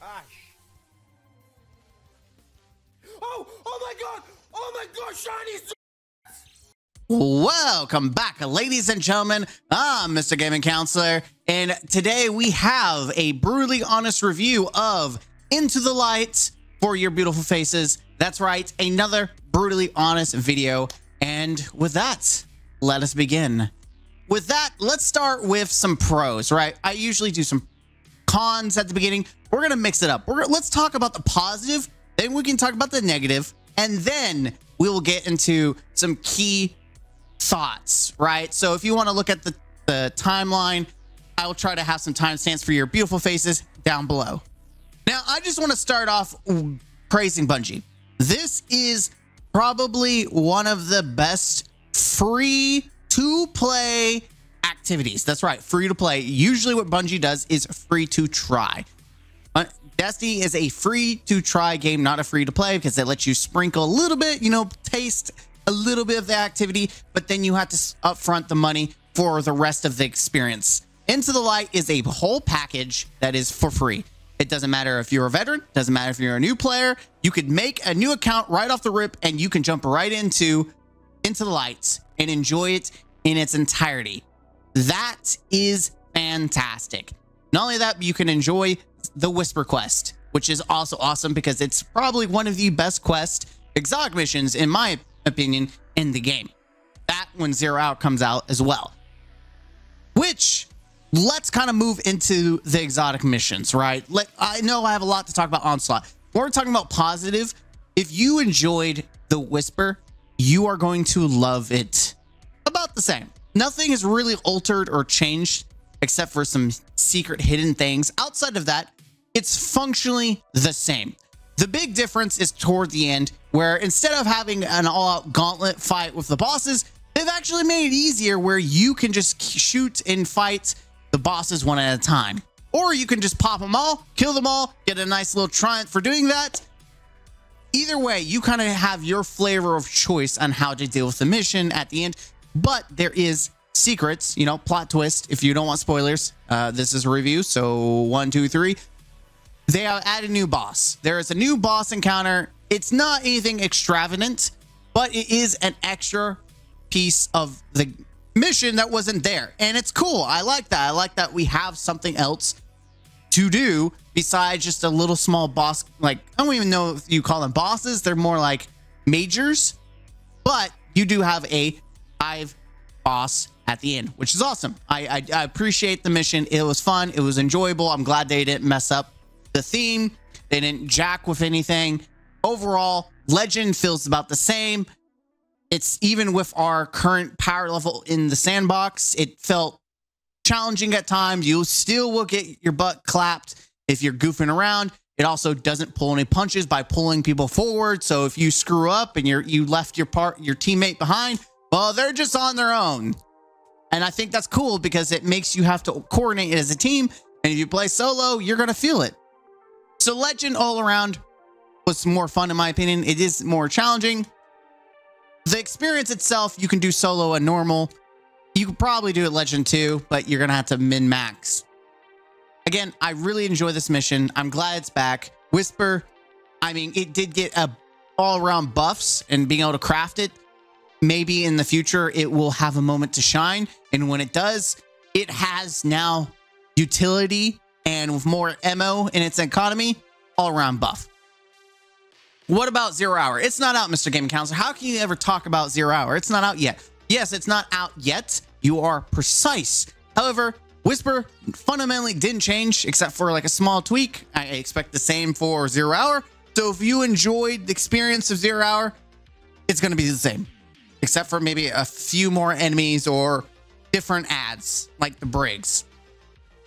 Gosh. Oh, oh my god! Oh my god, Shiny! Welcome back, ladies and gentlemen. I'm Mr. Gaming Counselor, and today we have a brutally honest review of Into the Light for your beautiful faces. That's right, another brutally honest video. And with that, let us begin. With that, let's start with some pros, right? I usually do some cons at the beginning. We're gonna mix it up. We're let's talk about the positive, then we can talk about the negative, and then we will get into some key thoughts, right? So if you want to look at the, the timeline, I will try to have some timestamps for your beautiful faces down below. Now, I just want to start off praising Bungie. This is probably one of the best free to play activities. That's right, free to play. Usually, what Bungie does is free to try. Destiny is a free to try game, not a free to play, because it lets you sprinkle a little bit, you know, taste a little bit of the activity, but then you have to upfront the money for the rest of the experience. Into the Light is a whole package that is for free. It doesn't matter if you're a veteran, doesn't matter if you're a new player. You could make a new account right off the rip and you can jump right into into the lights and enjoy it in its entirety. That is fantastic. Not only that, you can enjoy the Whisper quest, which is also awesome because it's probably one of the best quest exotic missions in my opinion in the game. That when Zero Hour comes out as well. Which let's kind of move into the exotic missions, right? Let I know I have a lot to talk about Onslaught. We're talking about positive. If you enjoyed the Whisper, you are going to love it about the same. Nothing is really altered or changed except for some secret hidden things. Outside of that, it's functionally the same. The big difference is toward the end, where instead of having an all-out gauntlet fight with the bosses, they've actually made it easier where you can just shoot and fight the bosses one at a time. Or you can just pop them all, kill them all, get a nice little triumph for doing that. Either way, you kind of have your flavor of choice on how to deal with the mission at the end. But there is secrets, you know, plot twist. If you don't want spoilers, uh, this is a review. So one, two, three they added a new boss. There is a new boss encounter. It's not anything extravagant, but it is an extra piece of the mission that wasn't there. And it's cool. I like that. I like that we have something else to do besides just a little small boss. Like, I don't even know if you call them bosses. They're more like majors, but you do have a five boss at the end, which is awesome. I, I, I appreciate the mission. It was fun. It was enjoyable. I'm glad they didn't mess up the theme. They didn't jack with anything. Overall, Legend feels about the same. It's even with our current power level in the sandbox, it felt challenging at times. You still will get your butt clapped if you're goofing around. It also doesn't pull any punches by pulling people forward. So if you screw up and you're you left your part your teammate behind, well, they're just on their own. And I think that's cool because it makes you have to coordinate as a team. And if you play solo, you're gonna feel it. So Legend all around was more fun in my opinion. It is more challenging. The experience itself, you can do solo and normal. You could probably do it Legend too, but you're going to have to min-max. Again, I really enjoy this mission. I'm glad it's back. Whisper, I mean, it did get a all-around buffs and being able to craft it. Maybe in the future, it will have a moment to shine. And when it does, it has now utility and with more ammo in its economy, all around buff. What about Zero Hour? It's not out, Mr. Gaming Counselor. How can you ever talk about Zero Hour? It's not out yet. Yes, it's not out yet. You are precise. However, Whisper fundamentally didn't change except for like a small tweak. I expect the same for Zero Hour. So if you enjoyed the experience of Zero Hour, it's going to be the same, except for maybe a few more enemies or different ads like the Briggs.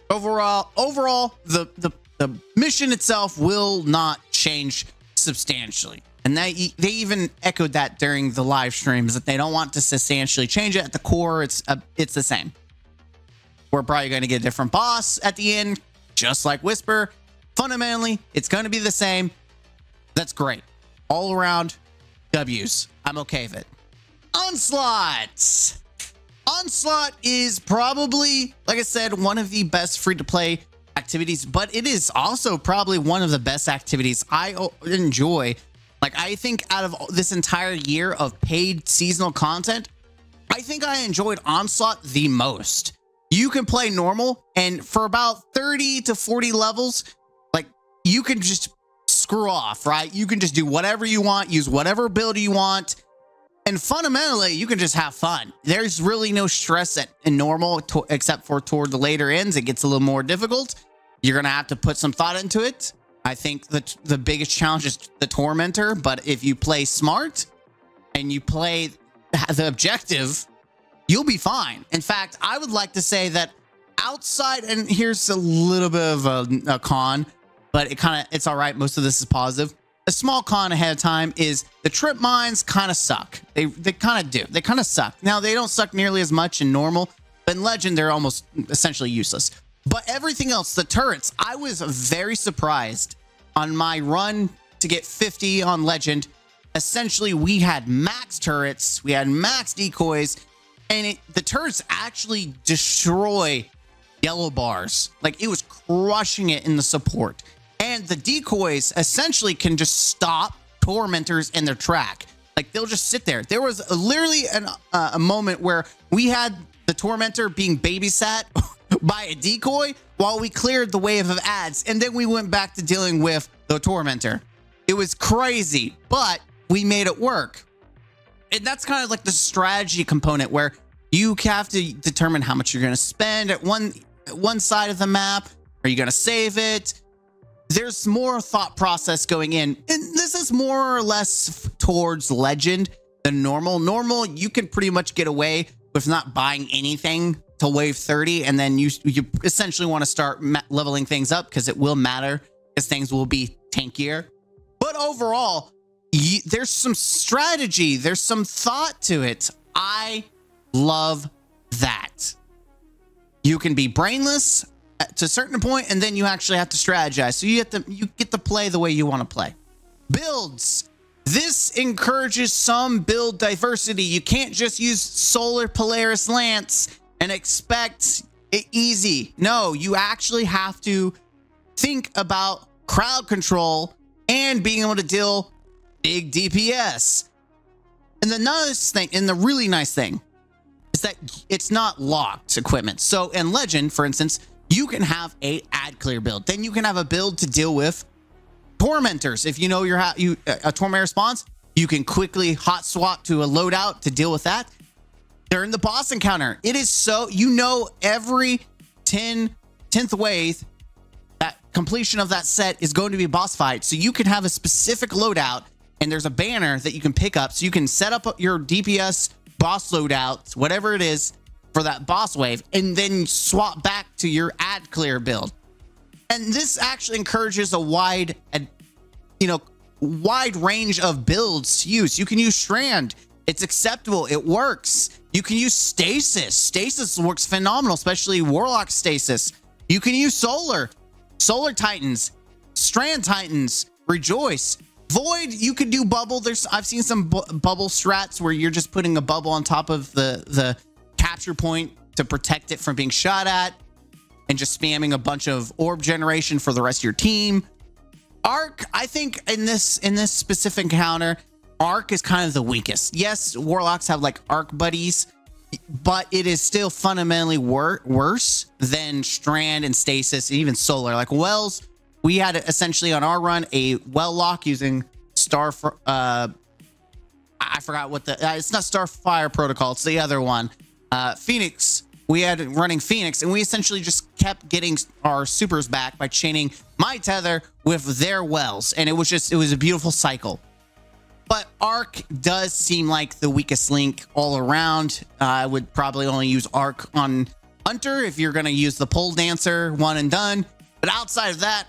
Overall overall the the the mission itself will not change substantially. And they they even echoed that during the live streams that they don't want to substantially change it at the core. It's a, it's the same. We're probably going to get a different boss at the end just like whisper. Fundamentally it's going to be the same. That's great. All around w's. I'm okay with it onslaught Onslaught is probably, like I said, one of the best free to play activities, but it is also probably one of the best activities I enjoy. Like, I think out of this entire year of paid seasonal content, I think I enjoyed Onslaught the most. You can play normal, and for about 30 to 40 levels, like, you can just screw off, right? You can just do whatever you want, use whatever ability you want. And fundamentally, you can just have fun. There's really no stress at in normal, to, except for toward the later ends, it gets a little more difficult. You're gonna have to put some thought into it. I think that the biggest challenge is the tormentor, but if you play smart and you play the objective, you'll be fine. In fact, I would like to say that outside, and here's a little bit of a, a con, but it kind of it's all right. Most of this is positive. A small con ahead of time is the trip mines kind of suck. They they kind of do. They kind of suck. Now they don't suck nearly as much in normal, but in legend they're almost essentially useless. But everything else, the turrets, I was very surprised on my run to get 50 on legend. Essentially, we had max turrets, we had max decoys, and it, the turrets actually destroy yellow bars. Like it was crushing it in the support. And the decoys essentially can just stop tormentors in their track. Like they'll just sit there. There was literally an, uh, a moment where we had the tormentor being babysat by a decoy while we cleared the wave of ads. And then we went back to dealing with the tormentor. It was crazy, but we made it work. And that's kind of like the strategy component where you have to determine how much you're going to spend at one one side of the map. Are you going to save it? There's more thought process going in. And this is more or less towards legend than normal. Normal, you can pretty much get away with not buying anything till wave 30 and then you you essentially want to start leveling things up because it will matter because things will be tankier but overall you, there's some strategy there's some thought to it i love that you can be brainless to a certain point and then you actually have to strategize so you get to you get to play the way you want to play builds this encourages some build diversity you can't just use solar polaris lance and expect it easy. No, you actually have to think about crowd control and being able to deal big DPS. And the nice thing, and the really nice thing, is that it's not locked equipment. So in Legend, for instance, you can have a ad clear build. Then you can have a build to deal with tormentors. If you know your you a tormentor response, you can quickly hot swap to a loadout to deal with that during the boss encounter. It is so, you know, every 10, 10th wave, that completion of that set is going to be a boss fight. So you can have a specific loadout and there's a banner that you can pick up. So you can set up your DPS boss loadout, whatever it is for that boss wave, and then swap back to your ad clear build. And this actually encourages a wide, and you know, wide range of builds to use. You can use Strand. It's acceptable. It works. You can use stasis. Stasis works phenomenal, especially Warlock stasis. You can use solar, solar titans, strand titans, rejoice. Void, you could do bubble. There's I've seen some bu bubble strats where you're just putting a bubble on top of the the capture point to protect it from being shot at and just spamming a bunch of orb generation for the rest of your team. Arc, I think in this in this specific encounter, Arc is kind of the weakest. Yes, Warlocks have like Arc buddies, but it is still fundamentally wor worse than Strand and Stasis and even Solar. Like Wells, we had essentially on our run a well lock using Star. Uh, I forgot what the. Uh, it's not Starfire Protocol. It's the other one. Uh, Phoenix. We had running Phoenix, and we essentially just kept getting our supers back by chaining my tether with their wells, and it was just it was a beautiful cycle. But Arc does seem like the weakest link all around. Uh, I would probably only use Arc on Hunter if you're going to use the pole dancer one and done. But outside of that,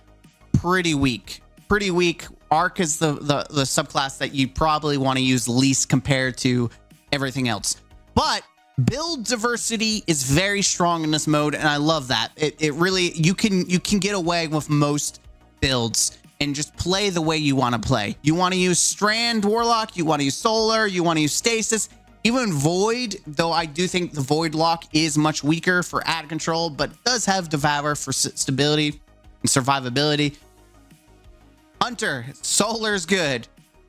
pretty weak. Pretty weak. Arc is the, the, the subclass that you probably want to use least compared to everything else. But build diversity is very strong in this mode, and I love that. It, it really you can you can get away with most builds and just play the way you want to play. You want to use Strand Warlock, you want to use Solar, you want to use Stasis, even Void, though I do think the Void Lock is much weaker for ad control, but does have Devour for stability. and survivability. Hunter, Solar's good.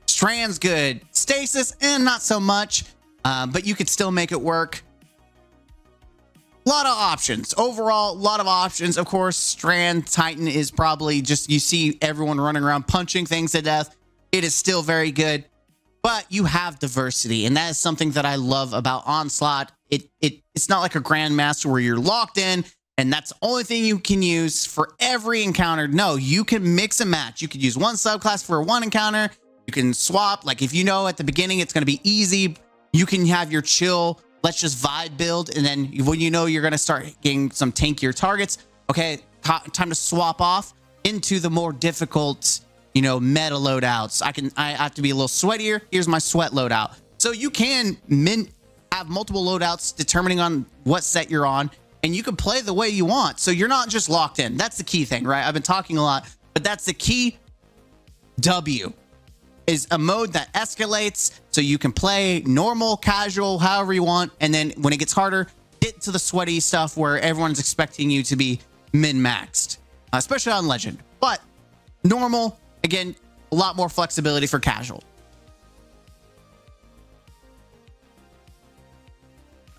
Strand's good. Stasis, and eh, not so much. Uh, but you could still make it work. A lot of options. Overall, a lot of options. Of course, Strand Titan is probably just, you see everyone running around punching things to death. It is still very good, but you have diversity. And that is something that I love about Onslaught. It, it It's not like a Grandmaster where you're locked in and that's the only thing you can use for every encounter. No, you can mix and match. You could use one subclass for one encounter. You can swap. Like if you know at the beginning it's going to be easy, you can have your chill, let's just vibe build. And then when you know you're going to start getting some tankier targets, okay, time to swap off into the more difficult, you know, meta loadouts. I can, I have to be a little sweatier. Here's my sweat loadout. So you can min have multiple loadouts determining on what set you're on and you can play the way you want. So you're not just locked in. That's the key thing, right? I've been talking a lot, but that's the key W is a mode that escalates so you can play normal, casual, however you want. And then when it gets harder, get to the sweaty stuff where everyone's expecting you to be min-maxed, uh, especially on Legend. But normal, again, a lot more flexibility for casual.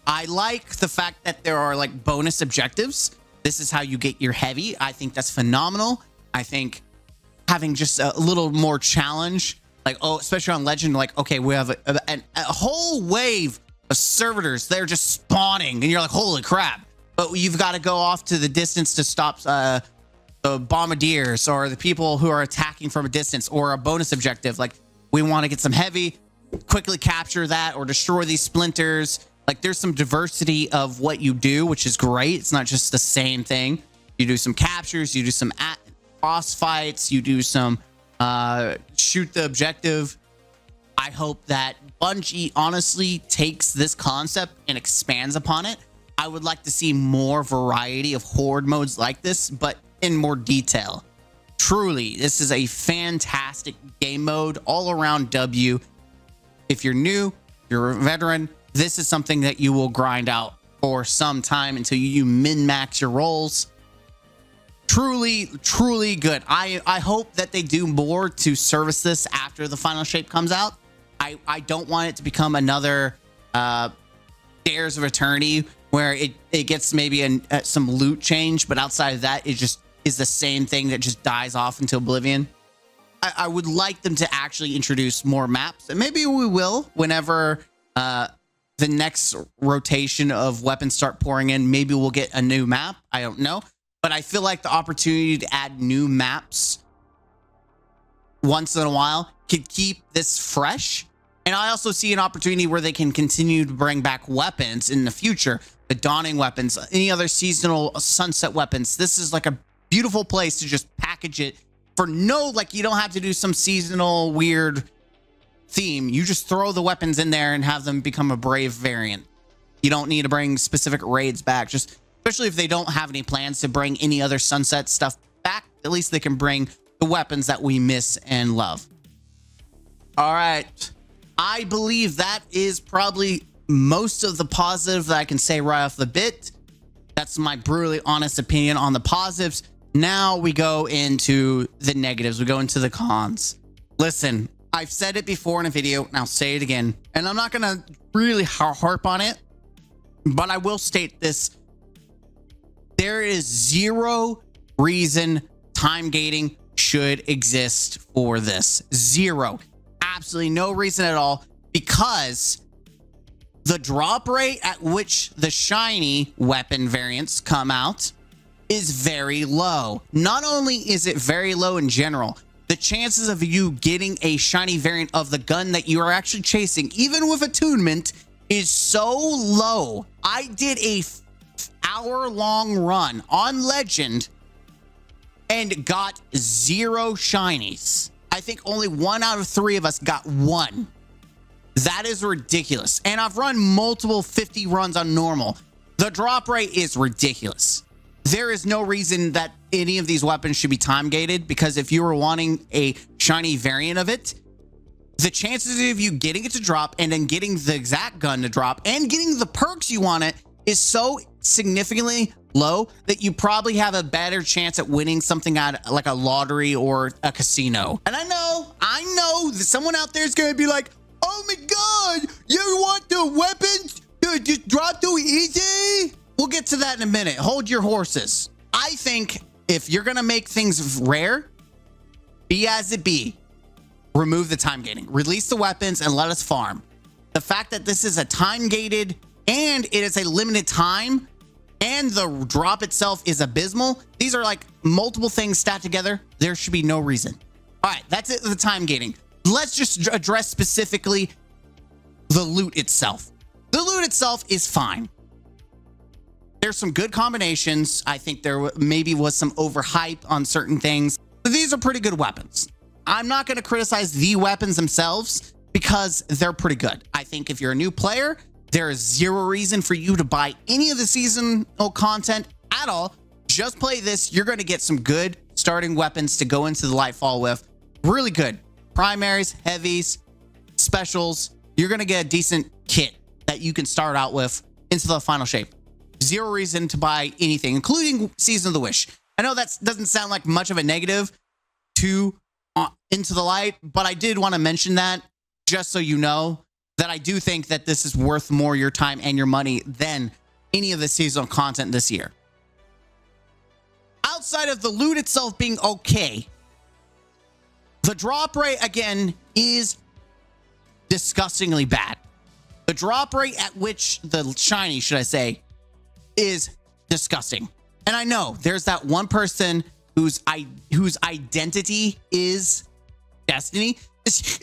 I like the fact that there are like bonus objectives. This is how you get your heavy. I think that's phenomenal. I think having just a little more challenge, like, oh, especially on Legend, like, okay, we have a, a, a whole wave of servitors. They're just spawning and you're like, holy crap. But you've got to go off to the distance to stop uh, the bombardiers or the people who are attacking from a distance or a bonus objective. Like, we want to get some heavy, quickly capture that or destroy these splinters like there's some diversity of what you do, which is great. It's not just the same thing. You do some captures, you do some boss fights, you do some uh, shoot the objective. I hope that Bungie honestly takes this concept and expands upon it. I would like to see more variety of horde modes like this, but in more detail. Truly, this is a fantastic game mode all around W. If you're new, you're a veteran, this is something that you will grind out for some time until you min max your rolls. Truly, truly good. I, I hope that they do more to service this after the final shape comes out. I, I don't want it to become another uh, Dares of Eternity where it, it gets maybe an, uh, some loot change, but outside of that, it just is the same thing that just dies off into oblivion. I, I would like them to actually introduce more maps, and maybe we will whenever uh, the next rotation of weapons start pouring in, maybe we'll get a new map. I don't know. But I feel like the opportunity to add new maps once in a while could keep this fresh. And I also see an opportunity where they can continue to bring back weapons in the future, the dawning weapons, any other seasonal sunset weapons. This is like a beautiful place to just package it for no, like you don't have to do some seasonal weird theme, you just throw the weapons in there and have them become a brave variant. You don't need to bring specific raids back, just especially if they don't have any plans to bring any other sunset stuff back. At least they can bring the weapons that we miss and love. All right. I believe that is probably most of the positive that I can say right off the bit. That's my brutally honest opinion on the positives. Now we go into the negatives. We go into the cons. Listen, I've said it before in a video and I'll say it again. And I'm not going to really harp on it, but I will state this. There is zero reason time gating should exist for this. Zero. Absolutely no reason at all because the drop rate at which the shiny weapon variants come out is very low. Not only is it very low in general, the chances of you getting a shiny variant of the gun that you are actually chasing, even with attunement, is so low. I did a hour long run on Legend and got zero shinies. I think only one out of three of us got one. That is ridiculous. And I've run multiple 50 runs on normal. The drop rate is ridiculous there is no reason that any of these weapons should be time gated because if you were wanting a shiny variant of it, the chances of you getting it to drop and then getting the exact gun to drop and getting the perks you want it is so significantly low that you probably have a better chance at winning something at like a lottery or a casino. And I know, I know that someone out there is going to be like, oh my God, you want the weapons to just drop too easy? We'll get to that in a minute. Hold your horses. I think if you're going to make things rare, be as it be, remove the time gating, release the weapons and let us farm. The fact that this is a time gated and it is a limited time and the drop itself is abysmal. These are like multiple things stacked together. There should be no reason. All right, that's it. The time gating. Let's just address specifically the loot itself. The loot itself is fine. There's some good combinations. I think there maybe was some overhype on certain things. But these are pretty good weapons. I'm not going to criticize the weapons themselves because they're pretty good. I think if you're a new player, there is zero reason for you to buy any of the seasonal content at all. Just play this. You're going to get some good starting weapons to go into the Lightfall with. Really good. Primaries, heavies, specials. You're going to get a decent kit that you can start out with into the final shape. Zero reason to buy anything, including Season of the Wish. I know that doesn't sound like much of a negative to uh, Into the Light, but I did want to mention that just so you know that I do think that this is worth more your time and your money than any of the seasonal content this year. Outside of the loot itself being okay, the drop rate again is disgustingly bad. The drop rate at which the shiny, should I say, is disgusting. And I know there's that one person whose I whose identity is destiny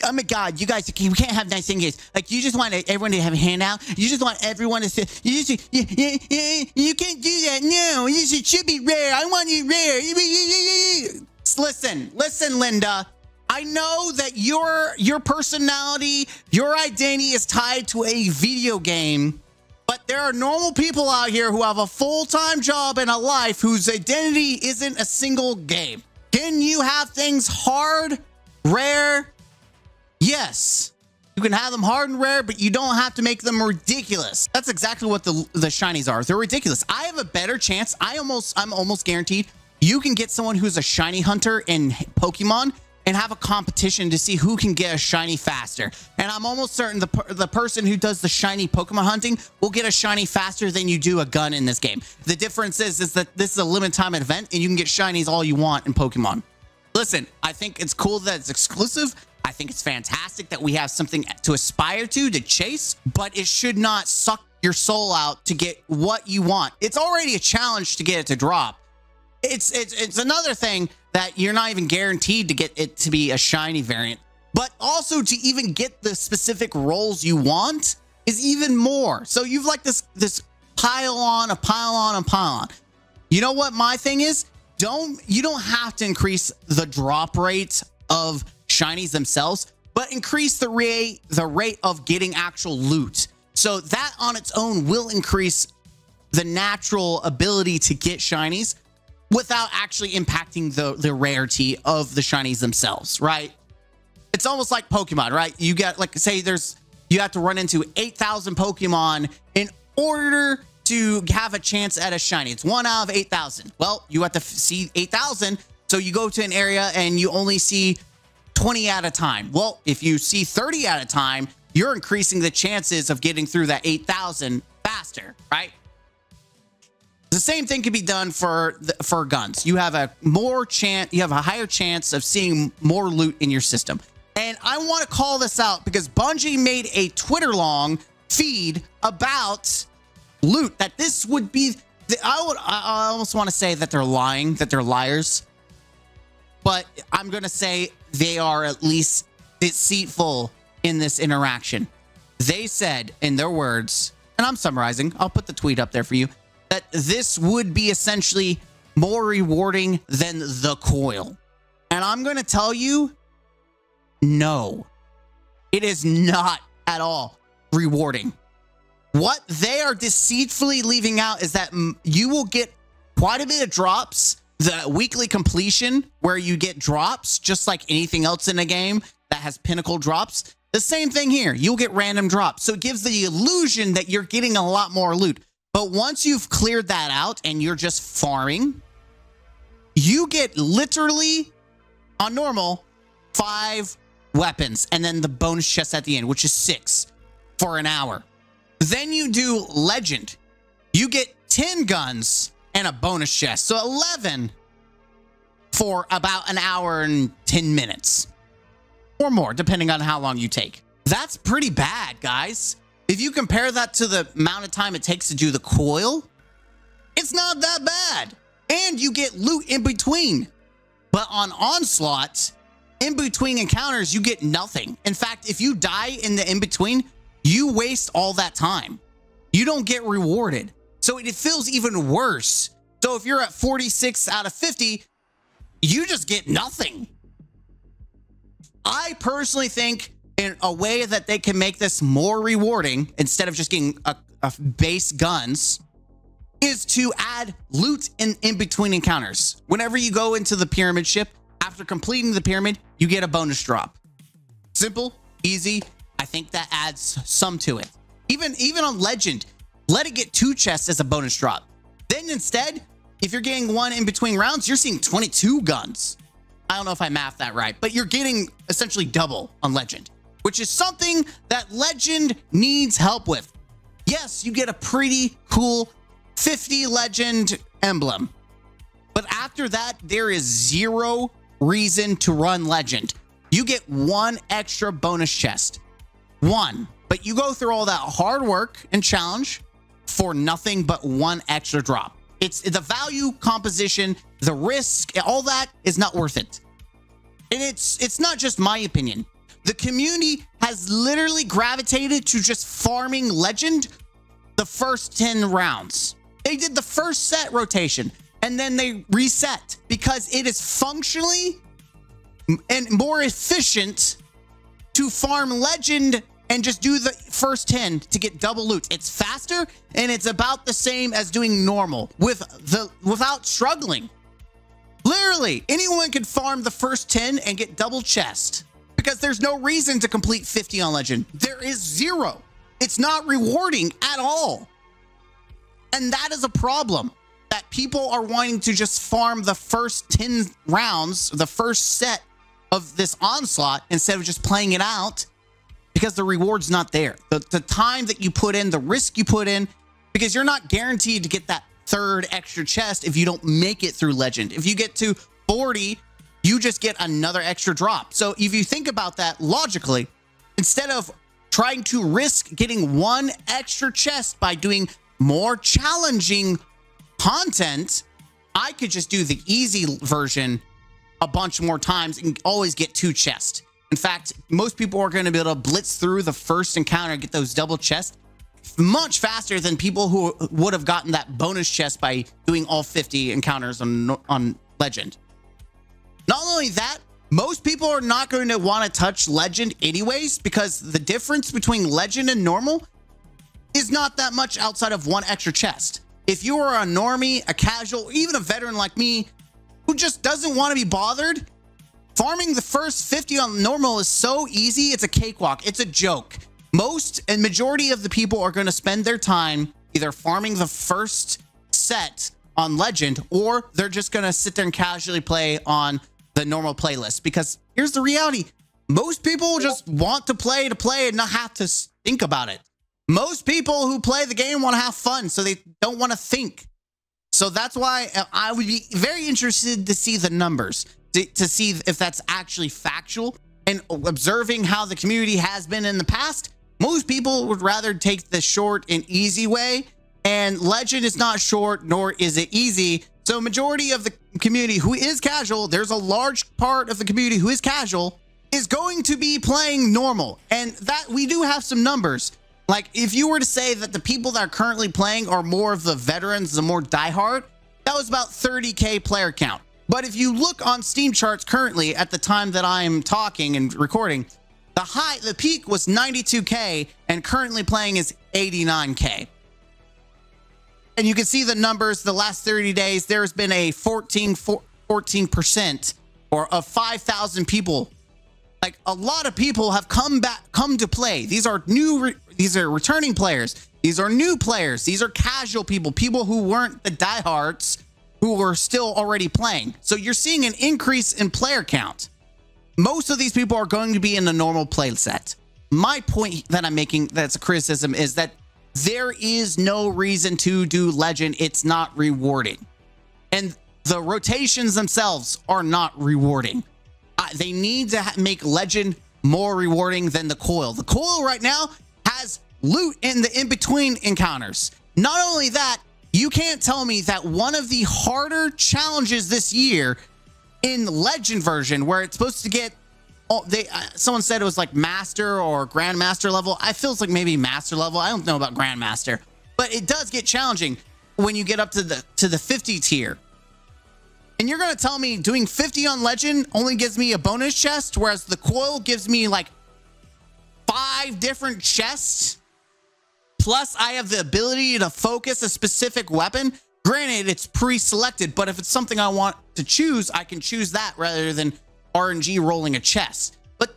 oh my god you guys you can't have nice things like you just want everyone to have a handout. You just want everyone to say you just you, you, you can't do that no you should, should be rare. I want you rare. Listen listen linda. I know that your your personality, your identity is tied to a video game, but there are normal people out here who have a full-time job and a life whose identity isn't a single game. Can you have things hard, rare, Yes, you can have them hard and rare, but you don't have to make them ridiculous. That's exactly what the the shinies are. They're ridiculous. I have a better chance. I almost, I'm almost guaranteed you can get someone who's a shiny hunter in Pokemon and have a competition to see who can get a shiny faster. And I'm almost certain the, the person who does the shiny Pokemon hunting will get a shiny faster than you do a gun in this game. The difference is, is that this is a limited time event and you can get shinies all you want in Pokemon. Listen, I think it's cool that it's exclusive. I think it's fantastic that we have something to aspire to, to chase, but it should not suck your soul out to get what you want. It's already a challenge to get it to drop. It's it's it's another thing that you're not even guaranteed to get it to be a shiny variant, but also to even get the specific rolls you want is even more. So you've like this this pile on a pile on a pile on. You know what my thing is? Don't you don't have to increase the drop rate of shinies themselves, but increase the rate the rate of getting actual loot. So that on its own will increase the natural ability to get shinies without actually impacting the the rarity of the shinies themselves, right? It's almost like Pokemon, right? You get like say there's you have to run into 8,000 Pokemon in order to have a chance at a shiny. It's one out of 8,000. Well, you have to see 8,000. So you go to an area and you only see 20 at a time. Well, if you see 30 at a time, you're increasing the chances of getting through that 8,000 faster, right? The same thing can be done for for guns. You have a more chance, you have a higher chance of seeing more loot in your system. And I want to call this out because Bungie made a Twitter long feed about loot that this would be I would I almost want to say that they're lying, that they're liars but I'm going to say they are at least deceitful in this interaction. They said in their words, and I'm summarizing, I'll put the tweet up there for you, that this would be essentially more rewarding than the coil. And I'm going to tell you, no, it is not at all rewarding. What they are deceitfully leaving out is that you will get quite a bit of drops the weekly completion where you get drops just like anything else in a game that has pinnacle drops the same thing here you'll get random drops so it gives the illusion that you're getting a lot more loot But once you've cleared that out and you're just farming, you get literally on normal five weapons and then the bonus chest at the end, which is six for an hour. Then you do legend. You get 10 guns and a bonus chest. So 11 for about an hour and 10 minutes or more, depending on how long you take. That's pretty bad, guys. If you compare that to the amount of time it takes to do the coil, it's not that bad. And you get loot in between. But on Onslaught, in between encounters, you get nothing. In fact, if you die in the in between, you waste all that time. You don't get rewarded. So it feels even worse. So if you're at 46 out of 50, you just get nothing. I personally think in a way that they can make this more rewarding instead of just getting a, a base guns is to add loot in, in between encounters. Whenever you go into the pyramid ship, after completing the pyramid, you get a bonus drop. Simple, easy. I think that adds some to it. Even, even on legend, let it get two chests as a bonus drop. Then instead, if you're getting one in between rounds, you're seeing 22 guns. I don't know if I math that right, but you're getting essentially double on legend, which is something that legend needs help with. Yes, you get a pretty cool 50 legend emblem. But after that, there is zero reason to run legend. You get one extra bonus chest. One. But you go through all that hard work and challenge for nothing but one extra drop. It's the value composition, the risk, all that is not worth it. And it's it's not just my opinion. The community has literally gravitated to just farming legend the first 10 rounds. They did the first set rotation and then they reset because it is functionally and more efficient to farm legend and just do the first 10 to get double loot. It's faster and it's about the same as doing normal with the without struggling. Literally, anyone can farm the first 10 and get double chest because there's no reason to complete 50 on legend. There is zero. It's not rewarding at all. And that is a problem that people are wanting to just farm the first 10 rounds, the first set of this onslaught instead of just playing it out because the reward's not there. The, the time that you put in, the risk you put in, because you're not guaranteed to get that third extra chest if you don't make it through legend. If you get to 40, you just get another extra drop. So if you think about that logically, instead of trying to risk getting one extra chest by doing more challenging content, I could just do the easy version a bunch more times and always get two chests. In fact, most people are going to be able to blitz through the first encounter, and get those double chests much faster than people who would have gotten that bonus chest by doing all 50 encounters on, on Legend. Not only that, most people are not going to want to touch Legend anyways because the difference between Legend and normal is not that much outside of one extra chest. If you are a normie, a casual, even a veteran like me who just doesn't want to be bothered, farming the first 50 on normal is so easy. It's a cakewalk. It's a joke most and majority of the people are going to spend their time either farming the first set on legend or they're just going to sit there and casually play on the normal playlist because here's the reality most people just want to play to play and not have to think about it most people who play the game want to have fun so they don't want to think so that's why uh, i would be very interested to see the numbers to, to see if that's actually factual and observing how the community has been in the past most people would rather take the short and easy way, and Legend is not short, nor is it easy. So majority of the community who is casual, there's a large part of the community who is casual, is going to be playing normal. And that we do have some numbers. Like if you were to say that the people that are currently playing are more of the veterans, the more diehard, that was about 30k player count. But if you look on Steam charts currently at the time that I'm talking and recording, the high, the peak was 92K and currently playing is 89K. And you can see the numbers the last 30 days, there's been a 14, 14% or of 5,000 people. Like a lot of people have come back, come to play. These are new, these are returning players. These are new players. These are casual people, people who weren't the diehards who are still already playing. So you're seeing an increase in player count. Most of these people are going to be in the normal play set. My point that I'm making that's a criticism is that there is no reason to do legend. It's not rewarding. And the rotations themselves are not rewarding. Uh, they need to make legend more rewarding than the coil. The coil right now has loot in the in-between encounters. Not only that, you can't tell me that one of the harder challenges this year in legend version where it's supposed to get oh they uh, someone said it was like master or grandmaster level. I feel it's like maybe master level. I don't know about grandmaster but it does get challenging when you get up to the to the 50 tier. And you're gonna tell me doing 50 on legend only gives me a bonus chest whereas the coil gives me like five different chests plus i have the ability to focus a specific weapon granted it's pre-selected but if it's something i want to choose i can choose that rather than RNG rolling a chest. But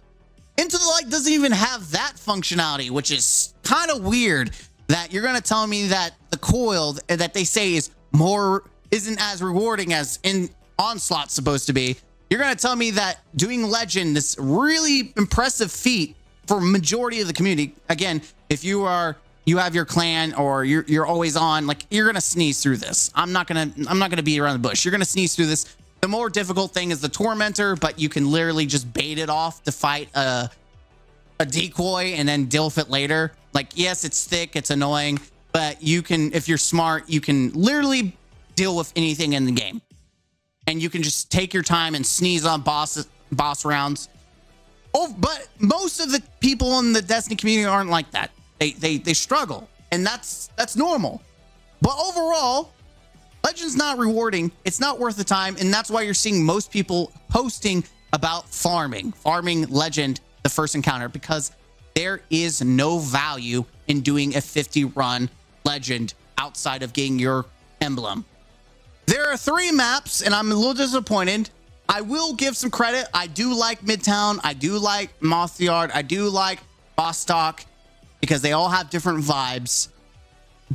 Into the Light doesn't even have that functionality, which is kind of weird that you're going to tell me that the coil that they say is more isn't as rewarding as in onslaught supposed to be. You're going to tell me that doing legend this really impressive feat for majority of the community. Again, if you are you have your clan or you're you're always on like you're going to sneeze through this. I'm not going to I'm not going to be around the bush. You're going to sneeze through this the more difficult thing is the Tormentor, but you can literally just bait it off to fight a, a decoy and then deal with it later. Like, yes, it's thick, it's annoying, but you can, if you're smart, you can literally deal with anything in the game. And you can just take your time and sneeze on boss, boss rounds. Oh, but most of the people in the Destiny community aren't like that. They, they, they struggle and that's, that's normal. But overall, Legend's not rewarding. It's not worth the time. And that's why you're seeing most people posting about farming, farming Legend, the first encounter, because there is no value in doing a 50 run Legend outside of getting your emblem. There are three maps, and I'm a little disappointed. I will give some credit. I do like Midtown. I do like Moth-Yard. I do like Vostok because they all have different vibes.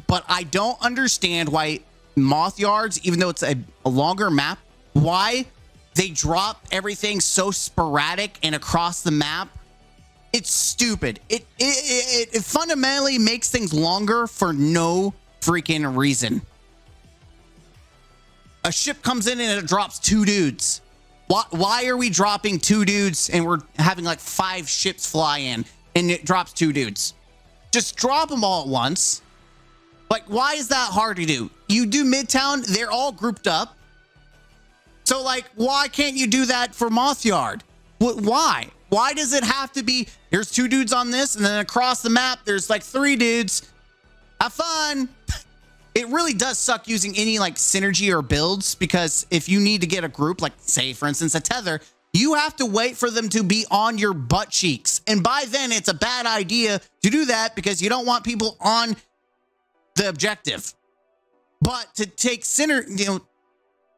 But I don't understand why moth yards, even though it's a, a longer map, why they drop everything so sporadic and across the map it's stupid. It, it it, it fundamentally makes things longer for no freaking reason. A ship comes in and it drops two dudes. Why, why are we dropping two dudes and we're having like five ships fly in and it drops two dudes? Just drop them all at once. Like, why is that hard to do? You do Midtown, they're all grouped up. So, like, why can't you do that for Moth-Yard? Why? Why does it have to be there's two dudes on this, and then across the map, there's like three dudes? Have fun. It really does suck using any like synergy or builds because if you need to get a group, like say, for instance, a tether, you have to wait for them to be on your butt cheeks. And by then, it's a bad idea to do that because you don't want people on the objective. But to take center, you know,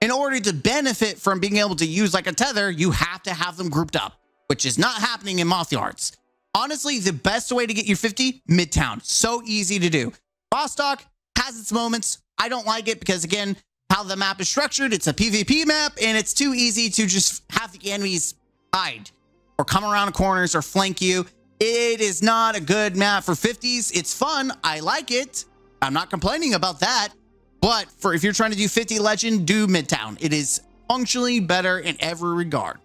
in order to benefit from being able to use like a tether, you have to have them grouped up, which is not happening in Moth-Yards. Honestly, the best way to get your 50, Midtown. So easy to do. Vostok has its moments. I don't like it because, again, how the map is structured, it's a PvP map, and it's too easy to just have the enemies hide or come around corners or flank you. It is not a good map for 50s. It's fun. I like it. I'm not complaining about that. But for if you're trying to do 50 legend, do Midtown. It is functionally better in every regard.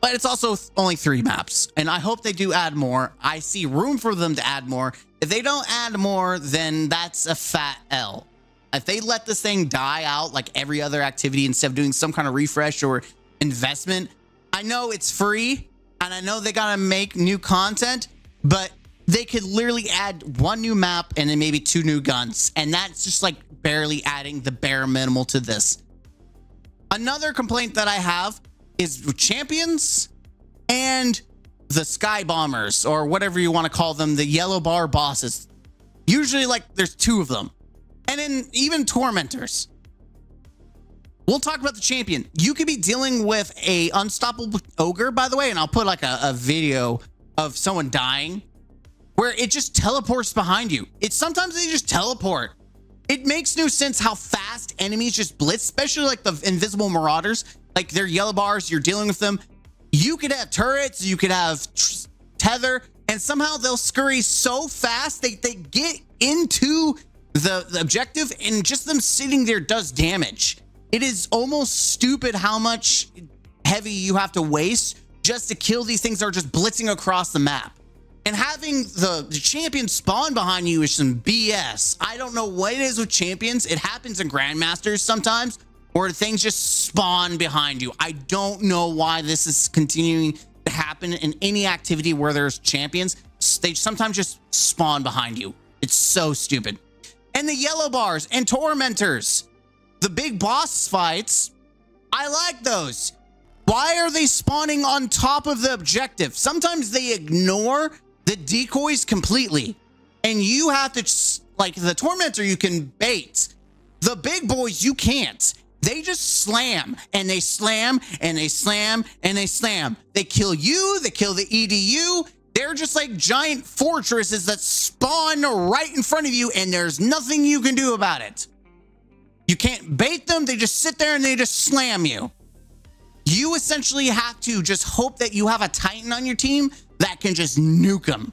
But it's also only three maps, and I hope they do add more. I see room for them to add more. If they don't add more, then that's a fat L. If they let this thing die out like every other activity instead of doing some kind of refresh or investment, I know it's free, and I know they gotta make new content, but they could literally add one new map and then maybe two new guns. And that's just like barely adding the bare minimal to this. Another complaint that I have is champions and the sky bombers or whatever you want to call them, the yellow bar bosses. Usually like there's two of them. And then even tormentors. We'll talk about the champion. You could be dealing with a unstoppable ogre, by the way, and I'll put like a, a video of someone dying where it just teleports behind you. It's sometimes they just teleport. It makes no sense how fast enemies just blitz, especially like the invisible marauders. Like they're yellow bars, you're dealing with them. You could have turrets, you could have tether, and somehow they'll scurry so fast they, they get into the, the objective and just them sitting there does damage. It is almost stupid how much heavy you have to waste just to kill these things that are just blitzing across the map. And having the, the champion spawn behind you is some BS. I don't know what it is with champions. It happens in Grandmasters sometimes where things just spawn behind you. I don't know why this is continuing to happen in any activity where there's champions. They sometimes just spawn behind you. It's so stupid. And the yellow bars and tormentors, the big boss fights, I like those. Why are they spawning on top of the objective? Sometimes they ignore the decoys completely. And you have to, like the Tormentor, you can bait. The big boys, you can't. They just slam and they slam and they slam and they slam. They kill you, they kill the EDU. They're just like giant fortresses that spawn right in front of you, and there's nothing you can do about it. You can't bait them, they just sit there and they just slam you. You essentially have to just hope that you have a Titan on your team that can just nuke them.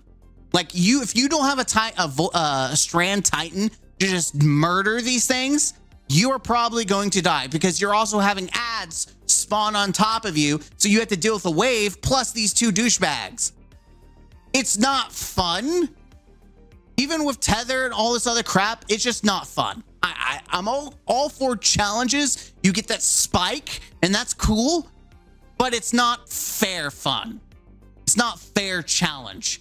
Like you, if you don't have a, ti- a, uh, a Strand Titan to just murder these things, you are probably going to die because you're also having ads spawn on top of you. So you have to deal with a wave plus these two douchebags. It's not fun. Even with Tether and all this other crap, it's just not fun. I, I, am all, all for challenges. You get that spike and that's cool, but it's not fair fun. It's not fair challenge.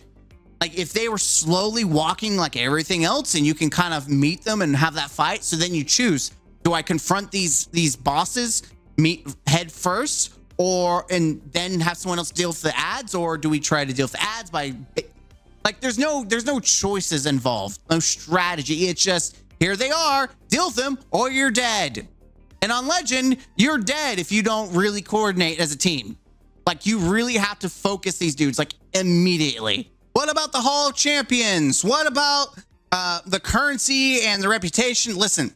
Like if they were slowly walking like everything else and you can kind of meet them and have that fight. So then you choose, do I confront these these bosses meet head first or and then have someone else deal with the ads or do we try to deal with the ads by like there's no there's no choices involved, no strategy. It's just here they are, deal with them or you're dead. And on Legend, you're dead if you don't really coordinate as a team. Like you really have to focus these dudes like immediately. What about the Hall of Champions? What about uh, the currency and the reputation? Listen,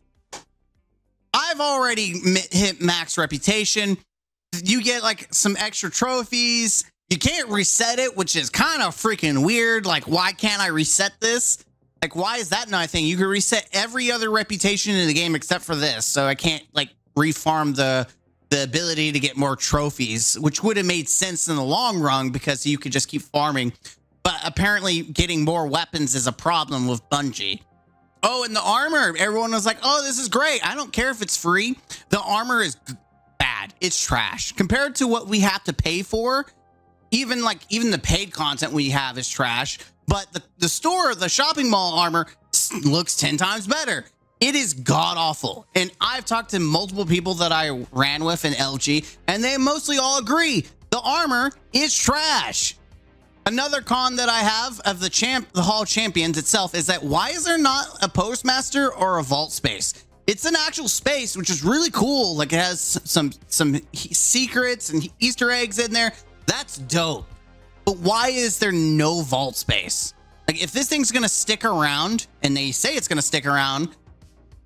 I've already hit max reputation. You get like some extra trophies. You can't reset it, which is kind of freaking weird. Like, why can't I reset this? Like, why is that not a thing? You can reset every other reputation in the game except for this. So I can't like refarm the the ability to get more trophies, which would have made sense in the long run because you could just keep farming. But apparently getting more weapons is a problem with Bungie. Oh, and the armor. Everyone was like, oh, this is great. I don't care if it's free. The armor is bad. It's trash. Compared to what we have to pay for, even like even the paid content we have is trash. But the, the store, the shopping mall armor looks 10 times better. It is god awful. And I've talked to multiple people that I ran with in LG, and they mostly all agree the armor is trash. Another con that I have of the champ, the Hall Champions itself, is that why is there not a postmaster or a vault space? It's an actual space, which is really cool. Like it has some some secrets and Easter eggs in there. That's dope. But why is there no vault space? Like if this thing's gonna stick around, and they say it's gonna stick around,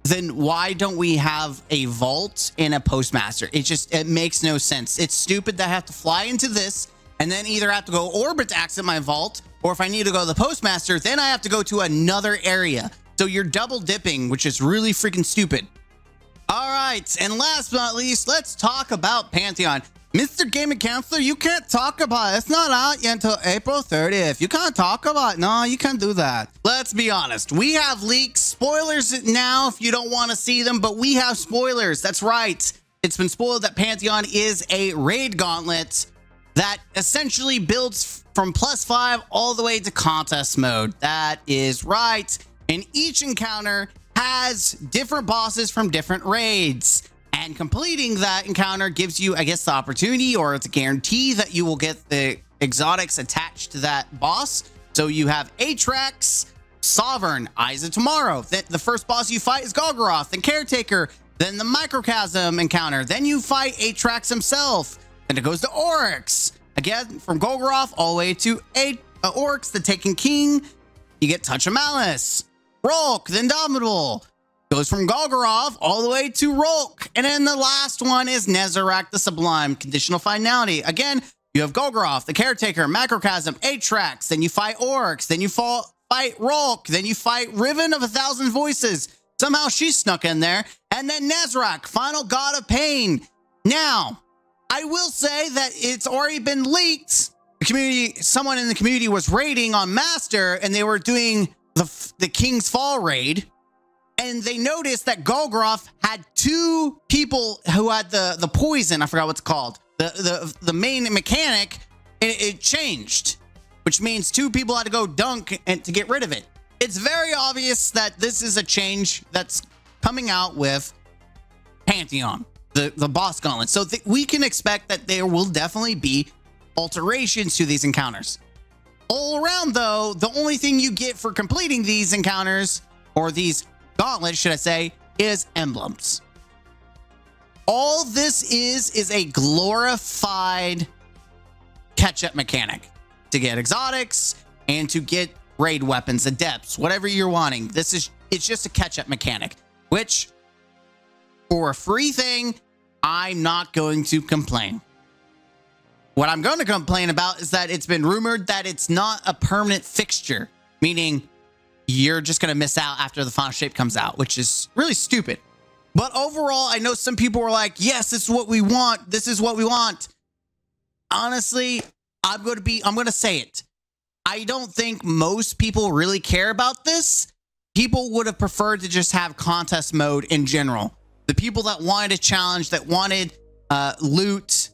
then why don't we have a vault and a postmaster? It just it makes no sense. It's stupid that I have to fly into this and then either have to go orbit to access my vault, or if I need to go to the postmaster, then I have to go to another area. So you're double dipping, which is really freaking stupid. All right, and last but not least, let's talk about Pantheon. Mr. Gaming Counselor, you can't talk about it. It's not out yet until April 30th. You can't talk about it. No, you can't do that. Let's be honest. We have leaks, spoilers now if you don't want to see them, but we have spoilers. That's right. It's been spoiled that Pantheon is a raid gauntlet that essentially builds from plus five all the way to contest mode. That is right. And each encounter has different bosses from different raids. And completing that encounter gives you, I guess, the opportunity or it's a guarantee that you will get the exotics attached to that boss. So you have Atraks, Sovereign, Eyes of Tomorrow. Then the first boss you fight is Golgoroth, then Caretaker, then the Macrocosm encounter. Then you fight Atraks himself. Then it goes to Oryx. Again, from Golgoroth all the way to A uh, Oryx, the Taken King. you get Touch of Malice, Rhulk, the Indomitable. Goes from Golgoroth all the way to Rhulk. And then the last one is Nezarec the Sublime, conditional finality. Again, you have Golgoroth, the Caretaker, Macrocosm, Atraks, then you fight Oryx, then you fall, fight Rhulk. then you fight Riven of a Thousand Voices. Somehow she snuck in there. And then Nezarec, Final God of Pain. Now, I will say that it's already been leaked. The community, someone in the community was raiding on Master and they were doing the, the King's Fall raid. And they noticed that Golgoroth had two people who had the, the poison. I forgot what's called. The, the, the main mechanic, it, it changed, which means two people had to go dunk and to get rid of it it's very obvious that this is a change that's coming out with Pantheon, the, the boss gauntlet. So we can expect that there will definitely be alterations to these encounters. All around, though, the only thing you get for completing these encounters, or these gauntlets, should I say, is emblems. All this is, is a glorified catch-up mechanic to get exotics and to get raid weapons, adepts, whatever you're wanting. This is, it's just a catch-up mechanic, which for a free thing, I'm not going to complain. What I'm going to complain about is that it's been rumored that it's not a permanent fixture, meaning you're just going to miss out after the final shape comes out, which is really stupid. But overall, I know some people were like, yes, this is what we want. This is what we want. Honestly, I'm going to be, I'm going to say it. I don't think most people really care about this. People would have preferred to just have contest mode in general. The people that wanted a challenge, that wanted uh, loot,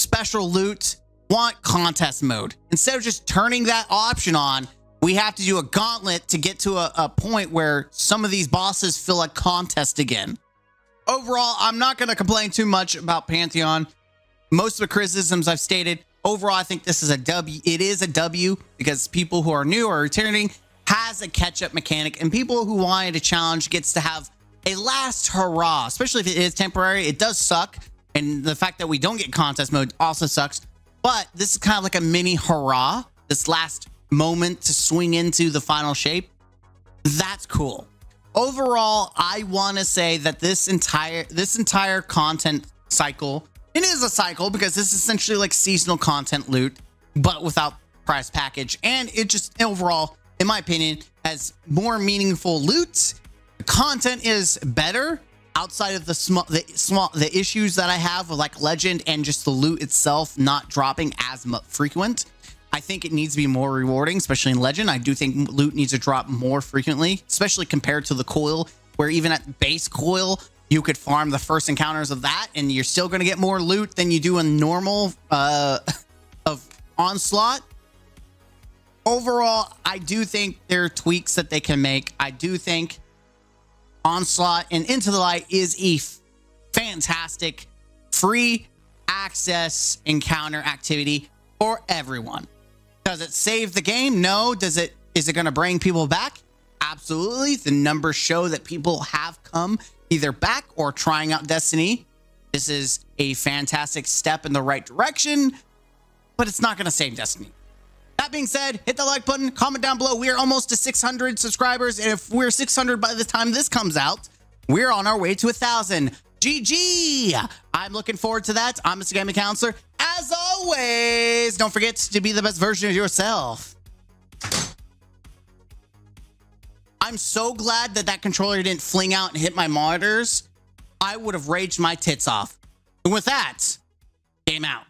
special loot, want contest mode. Instead of just turning that option on, we have to do a gauntlet to get to a, a point where some of these bosses feel like contest again. Overall, I'm not going to complain too much about Pantheon. Most of the criticisms I've stated, overall, I think this is a W. It is a W because people who are new or returning has a catch-up mechanic, and people who wanted a challenge gets to have a last hurrah, especially if it is temporary. It does suck, and the fact that we don't get contest mode also sucks. But this is kind of like a mini hurrah, this last moment to swing into the final shape. That's cool. Overall, I want to say that this entire this entire content cycle it is a cycle because this is essentially like seasonal content loot, but without prize package. And it just overall, in my opinion, has more meaningful loot. The content is better outside of the small, the small, the issues that I have with like legend and just the loot itself not dropping as frequent. I think it needs to be more rewarding, especially in legend. I do think loot needs to drop more frequently, especially compared to the coil, where even at base coil, you could farm the first encounters of that and you're still going to get more loot than you do in normal uh, of onslaught. Overall, I do think there are tweaks that they can make. I do think onslaught and into the light is a fantastic free access encounter activity for everyone. Does it save the game? No. Does it is it going to bring people back? Absolutely. The numbers show that people have come either back or trying out Destiny. This is a fantastic step in the right direction, but it's not going to save Destiny. That being said, hit the like button, comment down below. We are almost to 600 subscribers, and if we're 600 by the time this comes out, we're on our way to a thousand. GG! I'm looking forward to that. I'm Mr. Gaming Counselor. As always, don't forget to be the best version of yourself. I'm so glad that that controller didn't fling out and hit my monitors. I would have raged my tits off. And with that, game out.